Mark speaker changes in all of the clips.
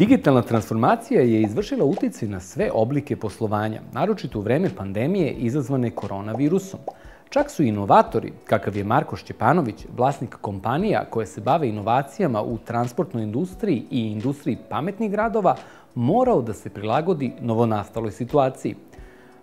Speaker 1: Digitalna transformacija je izvršila uticaj na sve oblike poslovanja, naročito u vreme pandemije izazvane koronavirusom. Čak su inovatori, kakav je Marko Šćepanović, vlasnik kompanija koje se bave inovacijama u transportnoj industriji i industriji pametnih gradova, morao da se prilagodi novonastaloj situaciji.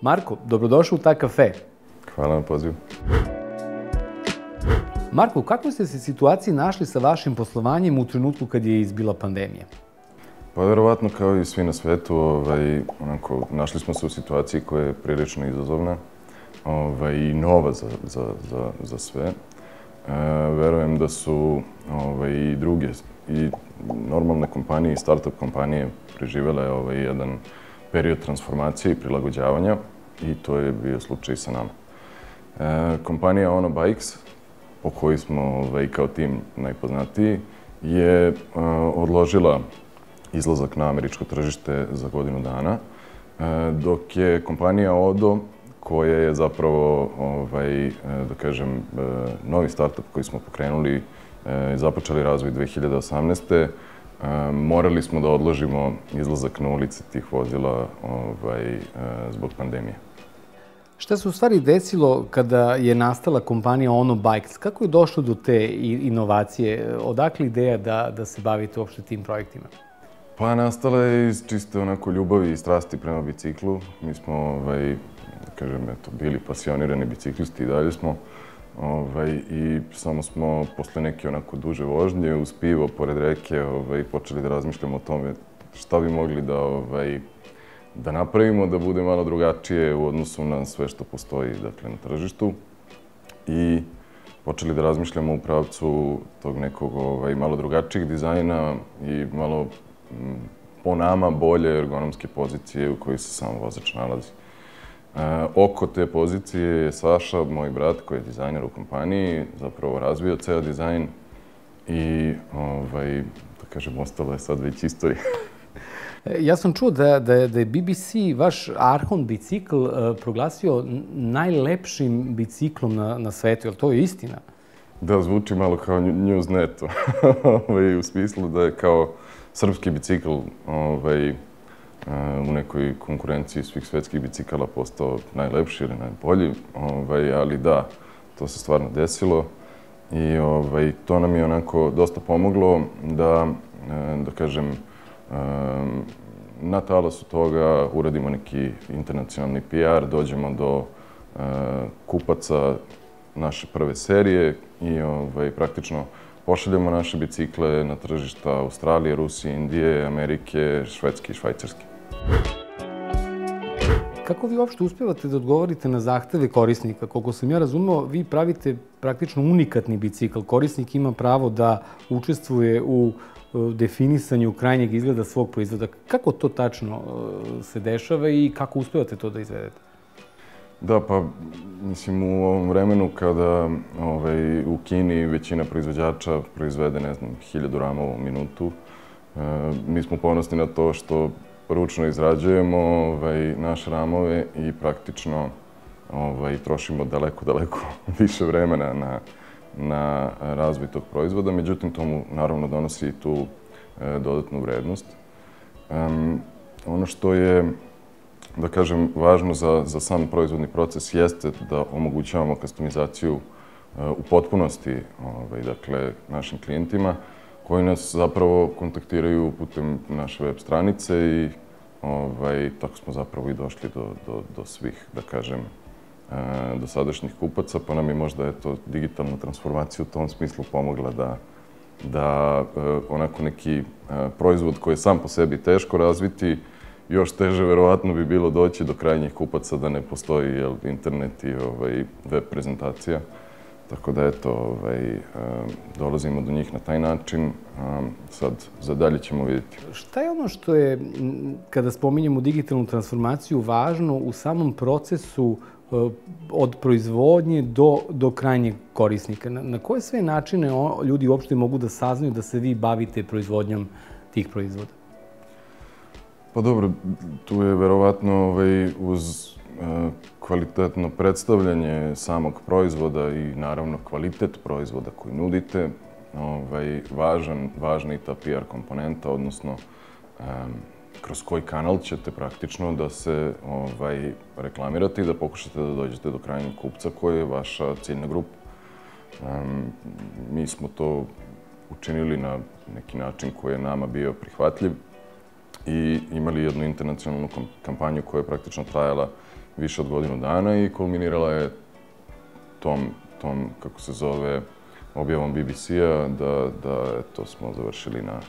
Speaker 1: Marko, dobrodošao u Ta kafe.
Speaker 2: Hvala na pozivu.
Speaker 1: Marko, u kakvoj ste se situaciji našli sa vašim poslovanjem u trenutku kad je izbila pandemija?
Speaker 2: Pa verovatno kao i svi na svetu, ovaj, onako, našli smo se u situaciji koja je prilično izazovna ovaj, i nova za, za, za, za sve. E, verujem da su ovaj, i druge i normalne kompanije i startup kompanije preživele ovaj, jedan period transformacije i prilagođavanja i to je bio slučaj sa nama. E, kompanija Ono Bikes, po kojoj smo ovaj, kao tim najpoznatiji, je e, odložila izlazak na američko tržište za godinu dana, e, dok je kompanija Odo, koja je zapravo, ovaj, e, da kažem, e, novi startup koji smo pokrenuli, započeli razvoj 2018. Morali smo da odložimo izlazak na ulice tih vozila ovaj, zbog pandemije.
Speaker 1: Šta se u stvari desilo kada je nastala kompanija Ono Bikes? Kako je došlo do te inovacije? Odakle ideja da, da se bavite uopšte tim projektima?
Speaker 2: Pa nastala je iz čiste onako ljubavi i strasti prema biciklu. Mi smo, ovaj, kažem, eto, bili pasionirani biciklisti i dalje smo. Ovaj, I samo smo posle neke onako duže vožnje uz pivo pored reke ovaj, počeli da razmišljamo o tome šta bi mogli da, ovaj, da napravimo da bude malo drugačije u odnosu na sve što postoji dakle, na tržištu. I počeli da razmišljamo u pravcu tog nekog ovaj, malo drugačijeg dizajna i malo po nama bolje ergonomske pozicije u kojoj se sam vozač nalazi. E, oko te pozicije je Saša, moj brat, koji je dizajner u kompaniji, zapravo razvio ceo dizajn i, ovaj, da kažem, ostalo je sad već istorija.
Speaker 1: E, ja sam čuo da, da, da je BBC vaš Arhon bicikl uh, proglasio najlepšim biciklom na, na svetu. Je to je istina?
Speaker 2: Da, zvuči malo kao Newsnet. ovaj, u smislu da je kao srpski bicikl ovaj, e, u nekoj konkurenciji svih svetskih bicikala postao najlepši ili najbolji, ovaj, ali da, to se stvarno desilo i ovaj, to nam je onako dosta pomoglo da, e, da kažem, e, na talasu toga uradimo neki internacionalni PR, dođemo do kupaca naše prve serije i ovaj, praktično pošaljemo naše bicikle na tržišta Australije, Rusije, Indije, Amerike, Švedske i Švajcarske.
Speaker 1: Kako vi uopšte uspevate da odgovorite na zahteve korisnika? Koliko sam ja razumeo, vi pravite praktično unikatni bicikl. Korisnik ima pravo da učestvuje u e, definisanju krajnjeg izgleda svog proizvoda. Kako to tačno e, se dešava i kako uspevate to da izvedete?
Speaker 2: Da, pa mislim u ovom vremenu kada ovaj, u Kini većina proizvođača proizvede, ne znam, hiljadu ramova u minutu, e, mi smo ponosni na to što ručno izrađujemo ovaj, naše ramove i praktično ovaj, trošimo daleko, daleko više vremena na, na razvoj tog proizvoda. Međutim, to mu naravno donosi i tu e, dodatnu vrednost. Um, ono što je da kažem, važno za, za sam proizvodni proces jeste da omogućavamo customizaciju uh, u potpunosti ovaj, dakle, našim klijentima koji nas zapravo kontaktiraju putem naše web stranice i ovaj, tako smo zapravo i došli do, do, do svih, da kažem, uh, do sadašnjih kupaca, pa nam je možda eto, digitalna transformacija u tom smislu pomogla da, da uh, onako neki proizvod koji je sam po sebi teško razviti, još teže verovatno bi bilo doći do krajnjih kupaca da ne postoji jel, internet i ovaj, web prezentacija. Tako da, eto, ovaj, dolazimo do njih na taj način. Sad, za dalje ćemo vidjeti.
Speaker 1: Šta je ono što je, kada spominjemo digitalnu transformaciju, važno u samom procesu e, od proizvodnje do, do krajnjeg korisnika? Na, na koje sve načine ljudi uopšte mogu da saznaju da se vi bavite proizvodnjom tih proizvoda?
Speaker 2: Pa dobro, tu je verovatno ovaj, uz e, kvalitetno predstavljanje samog proizvoda i naravno kvalitet proizvoda koji nudite, ovaj, važan, važna i ta PR komponenta, odnosno e, kroz koji kanal ćete praktično da se ovaj, reklamirate i da pokušate da dođete do krajnjeg kupca koji je vaša ciljna grupa. Um, mi smo to učinili na neki način koji je nama bio prihvatljiv i imali jednu internacionalnu kampanju koja je praktično trajala više od godinu dana i kulminirala je tom, tom kako se zove, objavom BBC-a da, da to smo završili na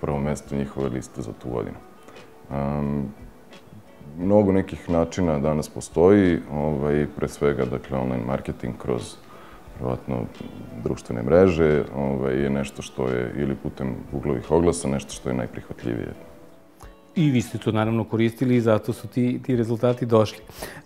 Speaker 2: prvom mestu njihove liste za tu godinu. Um, mnogo nekih načina danas postoji, ovaj, pre svega, dakle, online marketing kroz verovatno društvene mreže ovaj, je nešto što je ili putem Googleovih oglasa, nešto što je najprihvatljivije.
Speaker 1: I vi ste to naravno koristili i zato su ti, ti rezultati došli.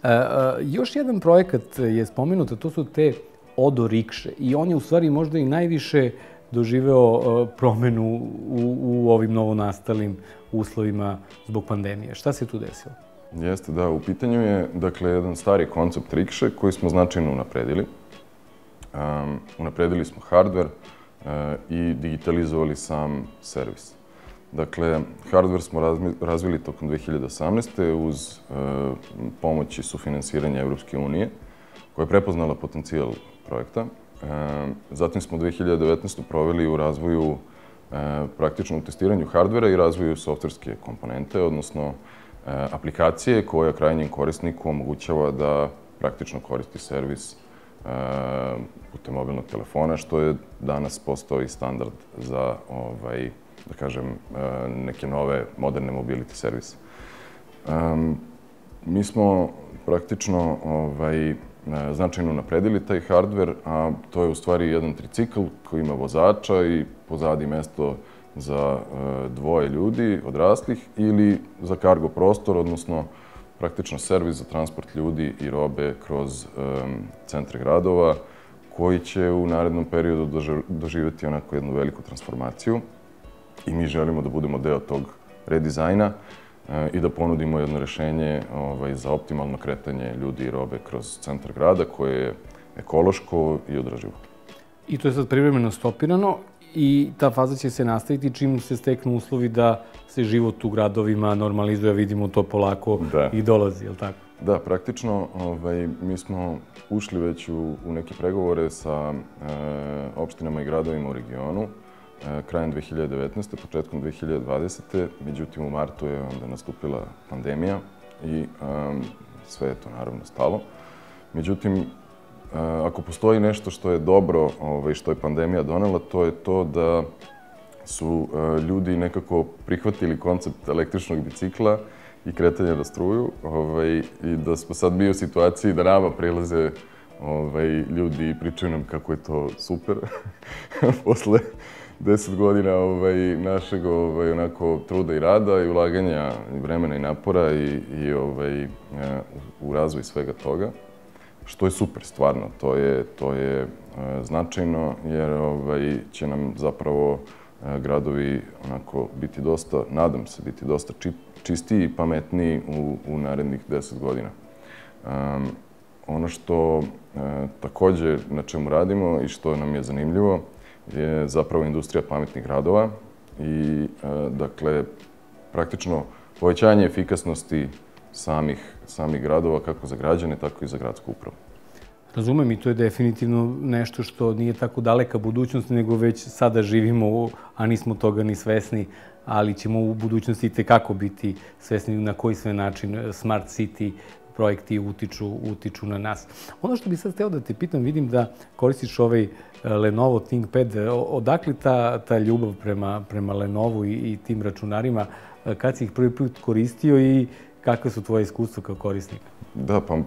Speaker 1: E, e, još jedan projekat je spomenut, a to su te Odo Rikše. I on je u stvari možda i najviše doživeo e, promenu u, u ovim novonastalim uslovima zbog pandemije. Šta se tu desilo?
Speaker 2: Jeste, da. U pitanju je, dakle, jedan stari koncept rikše koji smo značajno unapredili. Um, unapredili smo hardware uh, i digitalizovali sam servis. Dakle, hardware smo razvili tokom 2018. uz uh, pomoć i sufinansiranje Evropske unije, koja je prepoznala potencijal projekta. Uh, zatim smo 2019. proveli u razvoju, praktično u testiranju hardvera i razvoju softverske komponente, odnosno aplikacije koja krajnjem korisniku omogućava da praktično koristi servis putem mobilnog telefona, što je danas postao i standard za, ovaj, da kažem, neke nove moderne mobility servise. Um, mi smo praktično ovaj, značajno napredili taj hardware, a to je u stvari jedan tricikl koji ima vozača i pozadi mesto za dvoje ljudi odraslih ili za kargo prostor, odnosno praktično servis za transport ljudi i robe kroz um, centre gradova, koji će u narednom periodu doživjeti onako jednu veliku transformaciju. I mi želimo da budemo deo tog redizajna e, i da ponudimo jedno rešenje ovaj, za optimalno kretanje ljudi i robe kroz centar grada koje je ekološko i održivo.
Speaker 1: I to je sad privremeno stopirano i ta faza će se nastaviti čim se steknu uslovi da se život u gradovima normalizuje, vidimo to polako da. i dolazi, je li tako?
Speaker 2: Da, praktično ovaj, mi smo ušli već u, u neke pregovore sa e, opštinama i gradovima u regionu krajem 2019. početkom 2020. Međutim, u martu je onda nastupila pandemija i e, sve je to naravno stalo. Međutim, ako postoji nešto što je dobro, ovaj, što je pandemija donela, to je to da su ljudi nekako prihvatili koncept električnog bicikla i kretanja na struju ovaj, i da smo sad mi u situaciji da nama prilaze ovaj, ljudi i pričaju nam kako je to super. Posle deset godina ovaj, našeg ovaj, onako, truda i rada i ulaganja i vremena i napora i, i ovaj, u razvoj svega toga što je super, stvarno. To je, to je e, značajno jer ovaj, će nam zapravo e, gradovi onako biti dosta, nadam se, biti dosta čistiji i pametniji u, u narednih deset godina. Um, ono što e, takođe na čemu radimo i što nam je zanimljivo je zapravo industrija pametnih gradova i e, dakle praktično povećanje efikasnosti samih, samih gradova, kako za građane, tako i za gradsku upravu.
Speaker 1: Razumem i to je definitivno nešto što nije tako daleka budućnost, nego već sada živimo, a nismo toga ni svesni, ali ćemo u budućnosti tekako biti svesni na koji sve način Smart City projekti utiču, utiču na nas. Ono što bih sad hteo da te pitam, vidim da koristiš ovaj e, Lenovo ThinkPad. Odakle ta, ta ljubav prema, prema Lenovu i, i tim računarima? E, kad si ih prvi put koristio i kakve su tvoje iskustva kao korisnika?
Speaker 2: Da, pa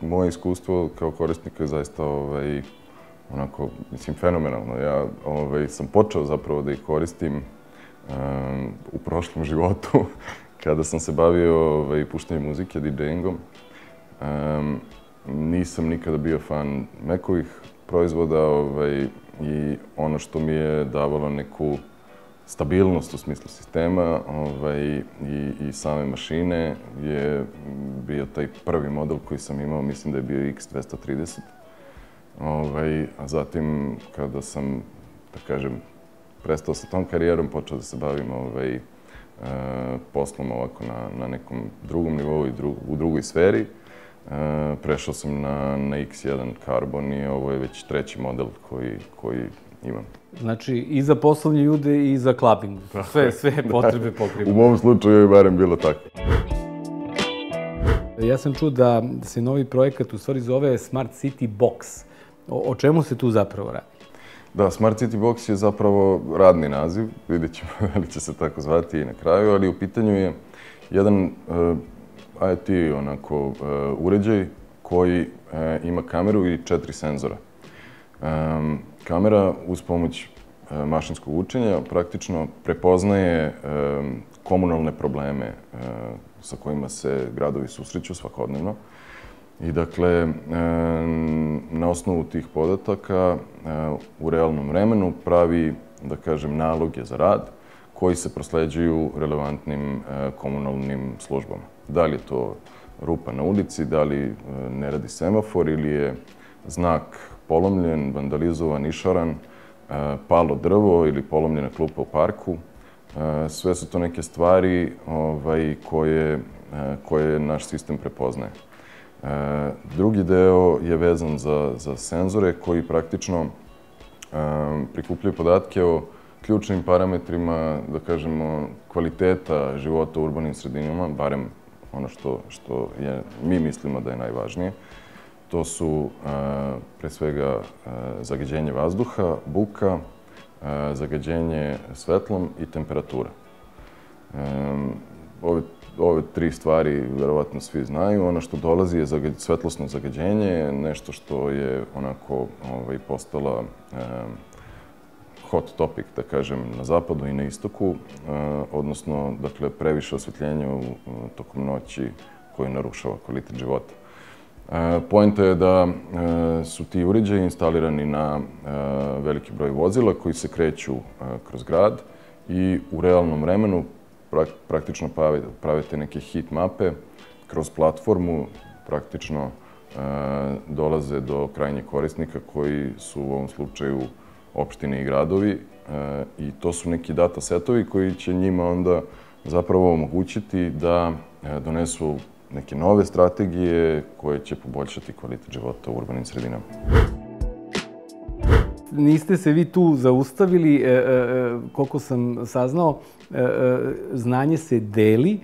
Speaker 2: moje iskustvo kao korisnika je zaista ovaj, onako, mislim, fenomenalno. Ja ovaj, sam počeo zapravo da ih koristim um, u prošlom životu, kada sam se bavio ovaj, puštanjem muzike, DJ-ingom. Um, nisam nikada bio fan Mac-ovih proizvoda ovaj, i ono što mi je davalo neku stabilnost u smislu sistema ovaj, i, i same mašine je bio taj prvi model koji sam imao, mislim da je bio X230. Ovaj, a zatim, kada sam, da kažem, prestao sa tom karijerom, počeo da se bavim ovaj, poslom ovako na, na nekom drugom nivou i dru, u drugoj sferi. E, prešao sam na, na X1 Carbon i ovo je već treći model koji, koji imam.
Speaker 1: Znači, i za poslovne ljude i za clubbing. Sve, sve potrebe pokriva.
Speaker 2: U mom slučaju je barem bilo tako.
Speaker 1: Ja sam čuo da se novi projekat u stvari zove Smart City Box. O, o čemu se tu zapravo radi?
Speaker 2: Da, Smart City Box je zapravo radni naziv, vidjet ćemo da li će se tako zvati i na kraju, ali u pitanju je jedan uh, IoT onako, uh, uređaj koji uh, ima kameru i četiri senzora. Um, kamera uz pomoć mašinskog učenja praktično prepoznaje komunalne probleme sa kojima se gradovi susreću svakodnevno. I dakle, na osnovu tih podataka u realnom vremenu pravi, da kažem, naloge za rad koji se prosleđuju relevantnim komunalnim službama. Da li je to rupa na ulici, da li ne radi semafor ili je znak polomljen, vandalizovan, išaran, palo drvo ili polomljena klupa u parku. Sve su to neke stvari ovaj, koje, naš sistem prepoznaje. E, drugi deo je vezan za, za senzore koji praktično e, prikupljaju podatke o ključnim parametrima, da kažemo, kvaliteta života u urbanim sredinama, barem ono što, što je, mi mislimo da je najvažnije. To su e, pre svega zagađenje vazduha, buka, zagađenje svetlom i temperatura. Ove ove tri stvari verovatno svi znaju. Ono što dolazi je zagad, svetlosno zagađenje, nešto što je onako ovaj, postala hot topic, da kažem, na zapadu i na istoku, eh, odnosno, dakle, previše osvetljenja u, tokom noći koji narušava kvalitet života. E, Poenta je da e, su ti uređaji instalirani na e, veliki broj vozila koji se kreću kroz grad i u realnom vremenu praktično pravite neke hit mape kroz platformu, praktično e, dolaze do krajnjeg korisnika koji su u ovom slučaju opštine i gradovi e, i to su neki data setovi koji će njima onda zapravo omogućiti da e, donesu neke nove strategije koje će poboljšati kvalitet života u urbanim sredinama
Speaker 1: niste se vi tu zaustavili, e, koliko sam saznao, znanje se deli.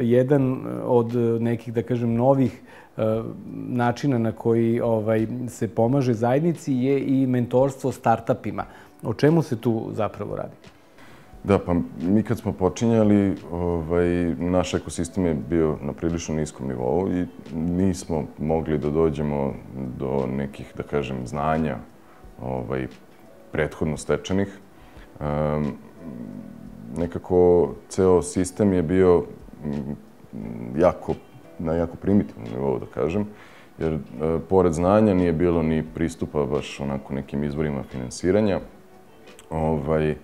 Speaker 1: Jedan od nekih, da kažem, novih načina na koji ovaj, se pomaže zajednici je i mentorstvo startupima. O čemu se tu zapravo radi?
Speaker 2: Da, pa mi kad smo počinjali, ovaj, naš ekosistem je bio na prilično niskom nivou i nismo mogli da dođemo do nekih, da kažem, znanja ovaj, prethodno stečenih. Nekako ceo sistem je bio jako, na jako primitivnom nivou, da kažem, jer e, pored znanja nije bilo ni pristupa baš onako nekim izvorima finansiranja. Ovaj,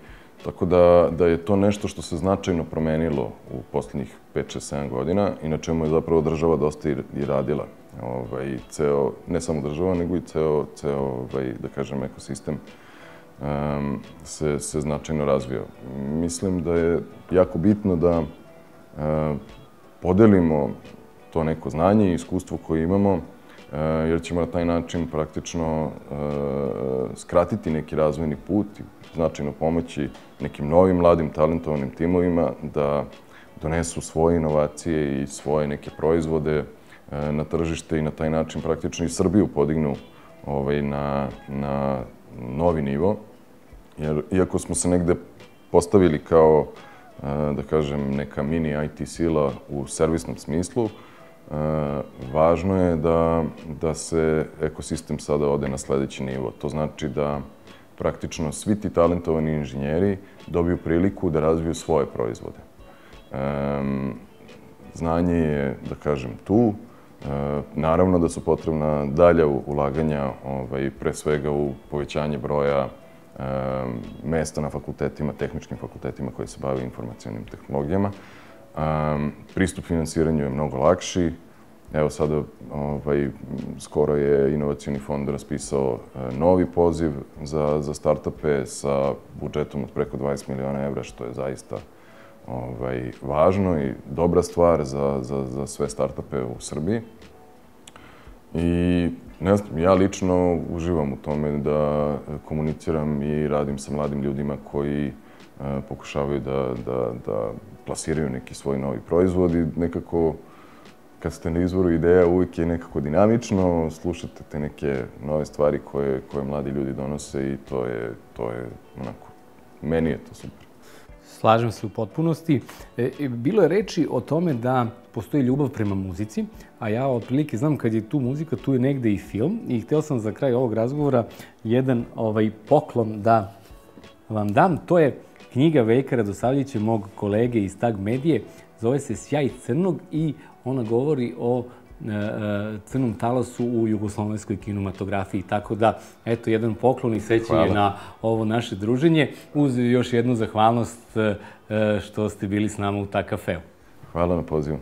Speaker 2: tako da, da je to nešto što se značajno promenilo u poslednjih 5-6-7 godina i na čemu je zapravo država dosta i, i radila ovaj, ceo, ne samo država, nego i ceo, ceo ovaj, da kažem, ekosistem um, se, se značajno razvio. Mislim da je jako bitno da uh, podelimo to neko znanje i iskustvo koje imamo, uh, jer ćemo na taj način praktično uh, skratiti neki razvojni put i značajno pomoći nekim novim, mladim, talentovanim timovima da donesu svoje inovacije i svoje neke proizvode E, na tržište i na taj način praktično i Srbiju podignu ovaj, na, na novi nivo. Jer iako smo se negde postavili kao, e, da kažem, neka mini IT sila u servisnom smislu, e, važno je da, da se ekosistem sada ode na sledeći nivo. To znači da praktično svi ti talentovani inženjeri dobiju priliku da razviju svoje proizvode. Znanje je, da kažem, tu, E, naravno da su potrebna dalja ulaganja, ovaj, pre svega u povećanje broja mesta na fakultetima, tehničkim fakultetima koji se bave informacijalnim tehnologijama. E, pristup finansiranju je mnogo lakši. Evo sada, ovaj, skoro je Inovacijani fond raspisao novi poziv za, za startupe sa budžetom od preko 20 miliona evra, što je zaista ovaj, važno i dobra stvar za, za, za sve startupe u Srbiji. I ne znam, ja lično uživam u tome da komuniciram i radim sa mladim ljudima koji e, pokušavaju da, da, da plasiraju neki svoj novi proizvod i nekako kad ste na izvoru ideja uvijek je nekako dinamično, slušate te neke nove stvari koje, koje mladi ljudi donose i to je, to je onako, meni je to super.
Speaker 1: Slažem se u potpunosti. E, e, bilo je reči o tome da postoji ljubav prema muzici, a ja otprilike znam kad je tu muzika, tu je negde i film i hteo sam za kraj ovog razgovora jedan ovaj poklon da vam dam. To je knjiga Vejka Radosavljića, mog kolege iz Tag Medije, zove se Sjaj crnog i ona govori o e, e, crnom talasu u jugoslovenskoj kinematografiji. Tako da, eto, jedan poklon i sećanje na ovo naše druženje, uz još jednu zahvalnost e, što ste bili s nama u ta kafeu.
Speaker 2: Hvala na pozivu.